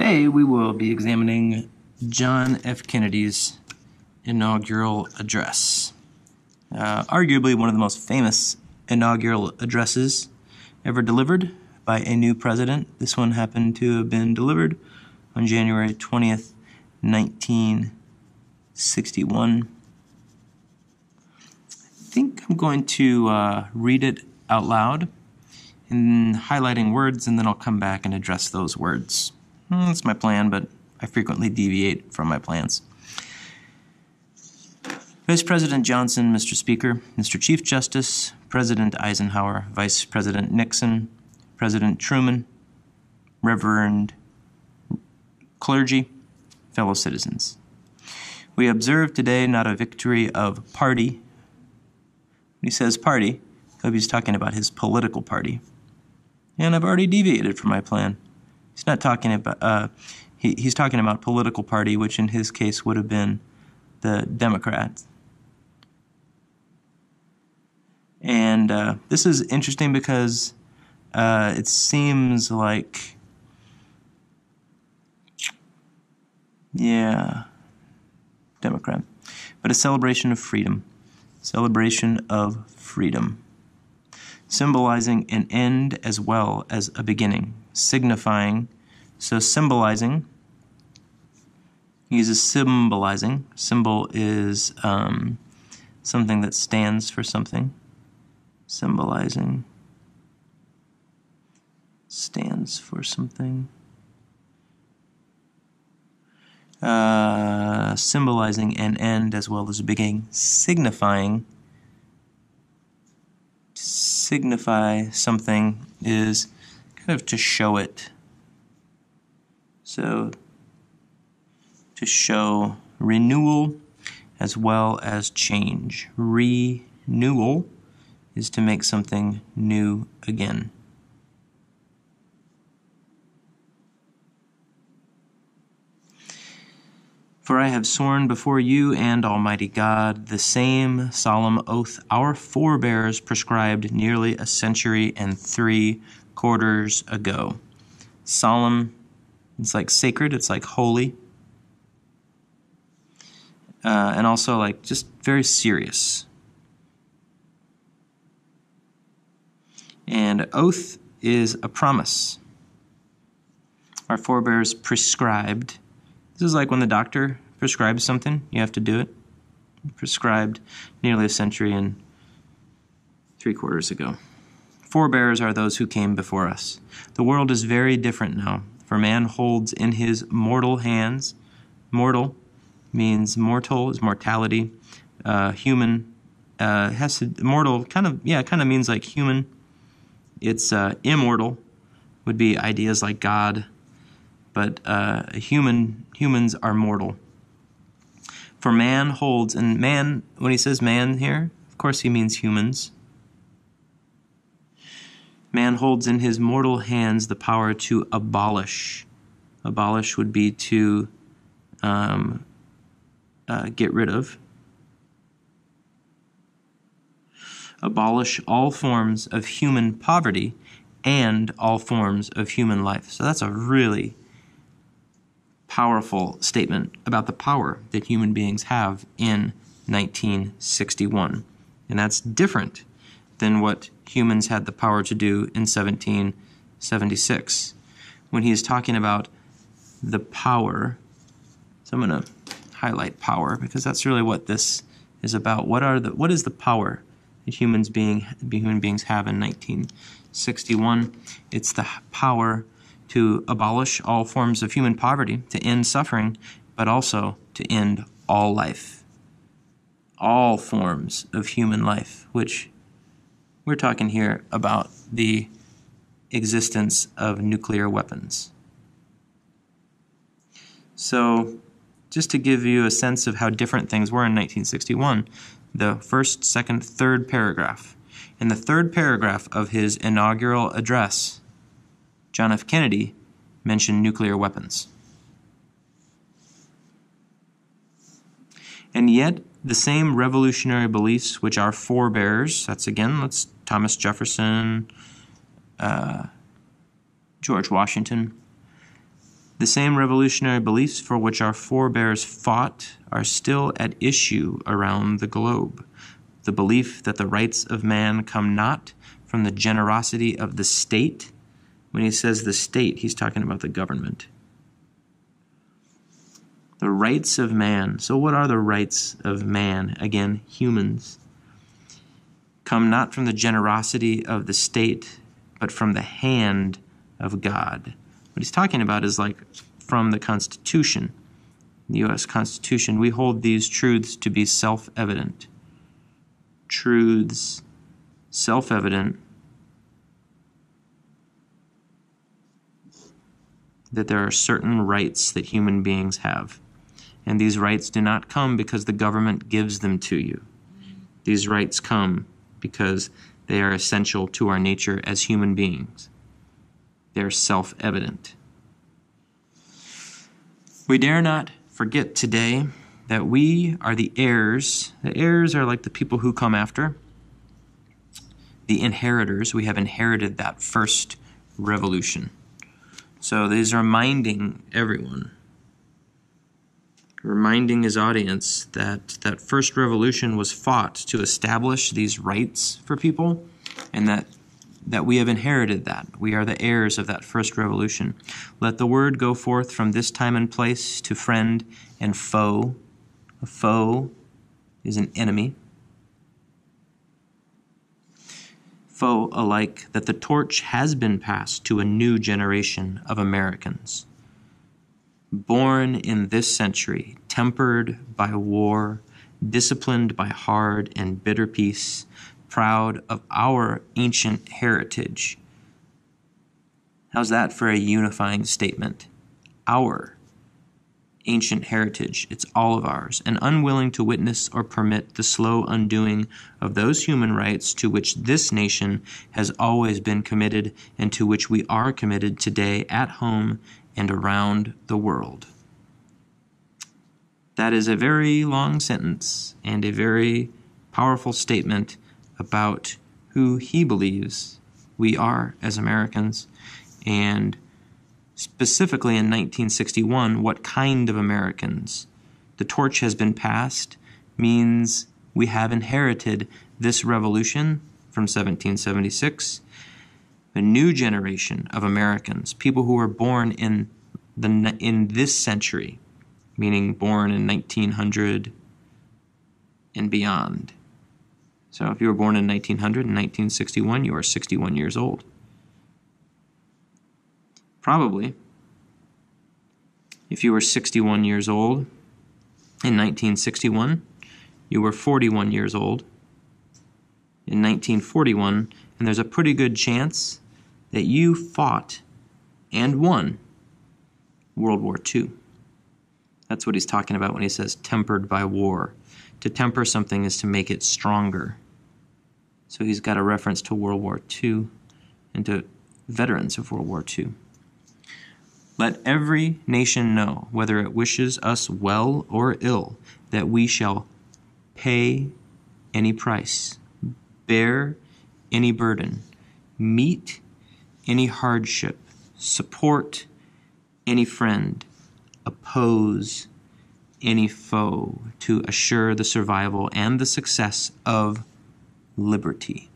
Today we will be examining John F. Kennedy's inaugural address. Uh, arguably one of the most famous inaugural addresses ever delivered by a new president. This one happened to have been delivered on January 20th, 1961. I think I'm going to uh, read it out loud and highlighting words, and then I'll come back and address those words. Hmm, that's my plan, but I frequently deviate from my plans. Vice President Johnson, Mr. Speaker, Mr. Chief Justice, President Eisenhower, Vice President Nixon, President Truman, Reverend clergy, fellow citizens. We observe today not a victory of party. When he says party, I hope he's talking about his political party. And I've already deviated from my plan. He's not talking about, uh, he, he's talking about political party, which in his case would have been the Democrats. And uh, this is interesting because uh, it seems like, yeah, Democrat, but a celebration of freedom. Celebration of freedom. Symbolizing an end as well as a beginning, signifying, so symbolizing, uses symbolizing. Symbol is um, something that stands for something symbolizing stands for something. Uh, symbolizing an end as well as a beginning, signifying signify something is kind of to show it. So to show renewal as well as change. Renewal is to make something new again. For I have sworn before you and Almighty God the same solemn oath our forebears prescribed nearly a century and three quarters ago. Solemn, it's like sacred, it's like holy, uh, and also like just very serious. And oath is a promise. Our forebears prescribed. This is like when the doctor prescribes something, you have to do it. Prescribed nearly a century and three quarters ago. Forebears are those who came before us. The world is very different now, for man holds in his mortal hands. Mortal means mortal is mortality. Uh, human uh, has to, mortal kind of yeah kind of means like human it's uh, immortal, would be ideas like God, but uh, human humans are mortal. For man holds, and man, when he says man here, of course he means humans. Man holds in his mortal hands the power to abolish. Abolish would be to um, uh, get rid of. abolish all forms of human poverty and all forms of human life. So that's a really powerful statement about the power that human beings have in 1961. And that's different than what humans had the power to do in 1776. When he is talking about the power, so I'm going to highlight power because that's really what this is about. What are the what is the power that humans being human beings have in 1961. It's the power to abolish all forms of human poverty, to end suffering, but also to end all life. All forms of human life, which we're talking here about the existence of nuclear weapons. So, just to give you a sense of how different things were in 1961, the first, second, third paragraph. In the third paragraph of his inaugural address, John F. Kennedy mentioned nuclear weapons. And yet, the same revolutionary beliefs which our forebears, that's again, that's Thomas Jefferson, uh, George Washington, The same revolutionary beliefs for which our forebears fought are still at issue around the globe. The belief that the rights of man come not from the generosity of the state. When he says the state, he's talking about the government. The rights of man. So, what are the rights of man? Again, humans. Come not from the generosity of the state, but from the hand of God. What he's talking about is like from the Constitution, the U.S. Constitution. We hold these truths to be self evident. Truths, self evident, that there are certain rights that human beings have. And these rights do not come because the government gives them to you. These rights come because they are essential to our nature as human beings they're self evident. We dare not forget today that we are the heirs. The heirs are like the people who come after, the inheritors. We have inherited that first revolution. So he's reminding everyone, reminding his audience that that first revolution was fought to establish these rights for people and that that we have inherited that. We are the heirs of that first revolution. Let the word go forth from this time and place to friend and foe. A foe is an enemy. Foe alike, that the torch has been passed to a new generation of Americans. Born in this century, tempered by war, disciplined by hard and bitter peace, proud of our ancient heritage. How's that for a unifying statement? Our ancient heritage, it's all of ours, and unwilling to witness or permit the slow undoing of those human rights to which this nation has always been committed and to which we are committed today at home and around the world. That is a very long sentence and a very powerful statement about who he believes we are as Americans, and specifically in 1961, what kind of Americans. The torch has been passed means we have inherited this revolution from 1776, a new generation of Americans, people who were born in the in this century, meaning born in 1900 and beyond. So if you were born in 1900 and 1961, you are 61 years old. Probably. If you were 61 years old in 1961, you were 41 years old in 1941, and there's a pretty good chance that you fought and won World War II. That's what he's talking about when he says tempered by war. To temper something is to make it stronger. So he's got a reference to World War II and to veterans of World War II. Let every nation know, whether it wishes us well or ill, that we shall pay any price, bear any burden, meet any hardship, support any friend, oppose any foe to assure the survival and the success of liberty.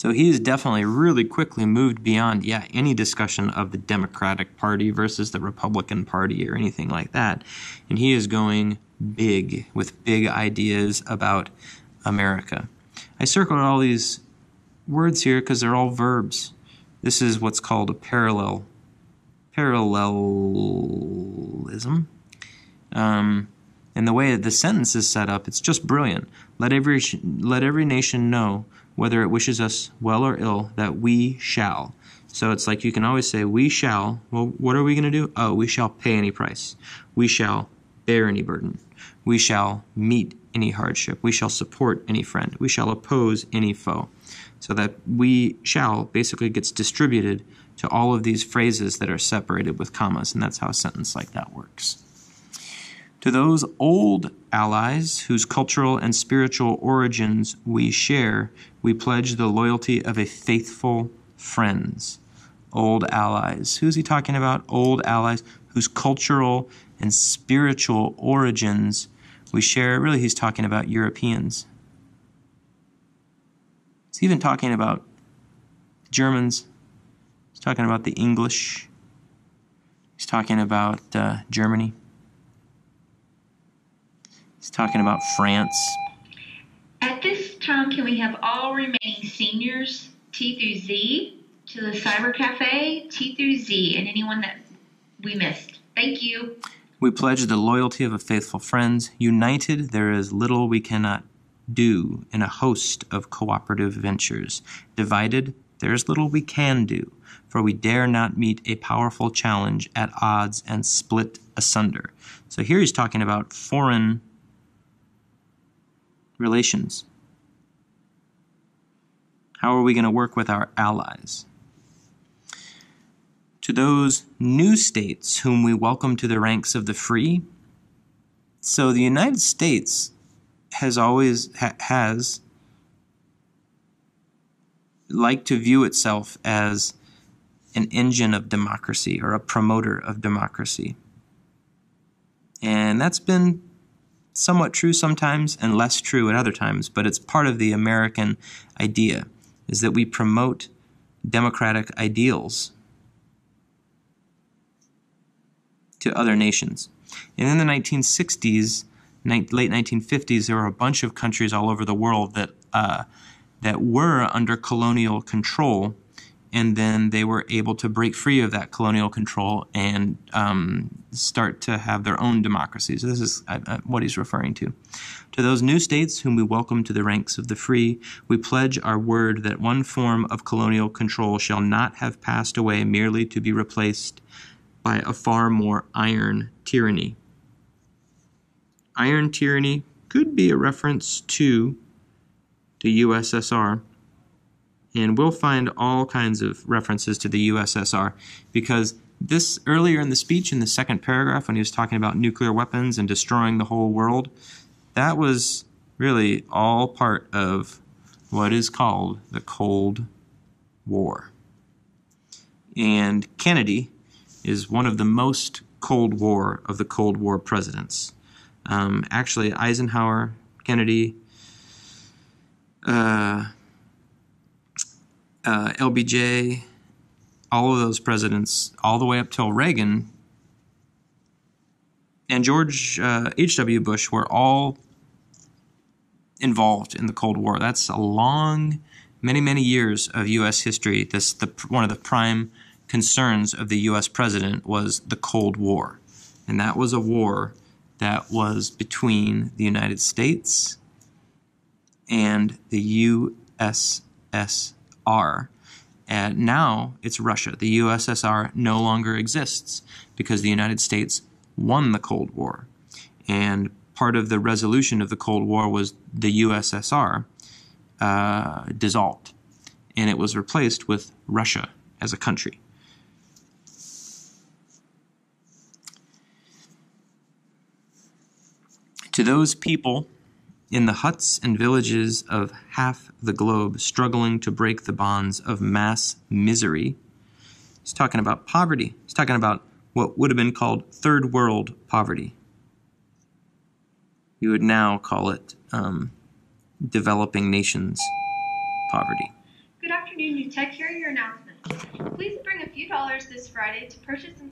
So he has definitely really quickly moved beyond, yeah, any discussion of the Democratic Party versus the Republican Party or anything like that. And he is going big with big ideas about America. I circled all these words here because they're all verbs. This is what's called a parallel parallelism. Um, and the way the sentence is set up, it's just brilliant. Let every, let every nation know, whether it wishes us well or ill, that we shall. So it's like you can always say, we shall. Well, what are we going to do? Oh, we shall pay any price. We shall bear any burden. We shall meet any hardship. We shall support any friend. We shall oppose any foe. So that we shall basically gets distributed to all of these phrases that are separated with commas, and that's how a sentence like that works. To those old allies whose cultural and spiritual origins we share, we pledge the loyalty of a faithful friends. old allies. Who's he talking about? Old allies whose cultural and spiritual origins we share. Really, he's talking about Europeans. He's even talking about Germans. He's talking about the English. He's talking about uh, Germany. He's talking about France. At this time, can we have all remaining seniors T through Z to the Cyber Cafe, T through Z, and anyone that we missed? Thank you. We pledge the loyalty of a faithful friends. United, there is little we cannot do in a host of cooperative ventures. Divided, there is little we can do, for we dare not meet a powerful challenge at odds and split asunder. So here he's talking about foreign relations. How are we going to work with our allies? To those new states whom we welcome to the ranks of the free, so the United States has always ha- has liked to view itself as an engine of democracy or a promoter of democracy. And that's been somewhat true sometimes and less true at other times, but it's part of the American idea is that we promote democratic ideals to other nations. And in the 1960s, ni- late 1950s, there were a bunch of countries all over the world that uh, that were under colonial control, and then they were able to break free of that colonial control and um, start to have their own democracies. This is uh, uh, what he's referring to. To those new states whom we welcome to the ranks of the free, we pledge our word that one form of colonial control shall not have passed away merely to be replaced by a far more iron tyranny. Iron tyranny could be a reference to the USSR, and we'll find all kinds of references to the USSR because this earlier in the speech in the second paragraph when he was talking about nuclear weapons and destroying the whole world, that was really all part of what is called the Cold War. And Kennedy is one of the most Cold War of the Cold War presidents. Um, actually, Eisenhower, Kennedy, uh, uh, LBJ, all of those presidents, all the way up till Reagan and George uh, H.W. Bush were all involved in the Cold War. That's a long, many, many years of U.S. history. This the one of the prime concerns of the U.S. president was the Cold War, and that was a war that was between the United States and the USSR. And now it's Russia. The USSR no longer exists because the United States won the Cold War. And part of the resolution of the Cold War was the USSR uh, dissolved. And it was replaced with Russia as a country. To those people in the huts and villages of half the globe struggling to break the bonds of mass misery, he's talking about poverty. He's talking about what would have been called third world poverty. You would now call it um, developing nations poverty. Good afternoon, New Tech. Here are your announcements. Please bring a few dollars this Friday to purchase some